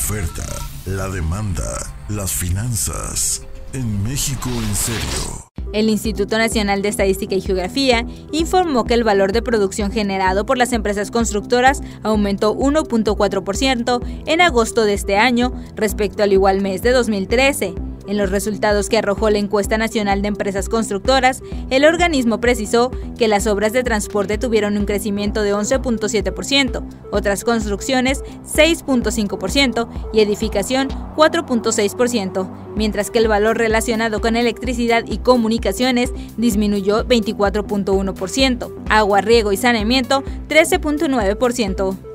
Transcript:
oferta, la demanda, las finanzas. En México en serio. El Instituto Nacional de Estadística y Geografía informó que el valor de producción generado por las empresas constructoras aumentó 1.4% en agosto de este año respecto al igual mes de 2013. En los resultados que arrojó la encuesta nacional de empresas constructoras, el organismo precisó que las obras de transporte tuvieron un crecimiento de 11.7%, otras construcciones 6.5% y edificación 4.6%, mientras que el valor relacionado con electricidad y comunicaciones disminuyó 24.1%, agua, riego y saneamiento 13.9%.